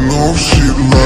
know shit like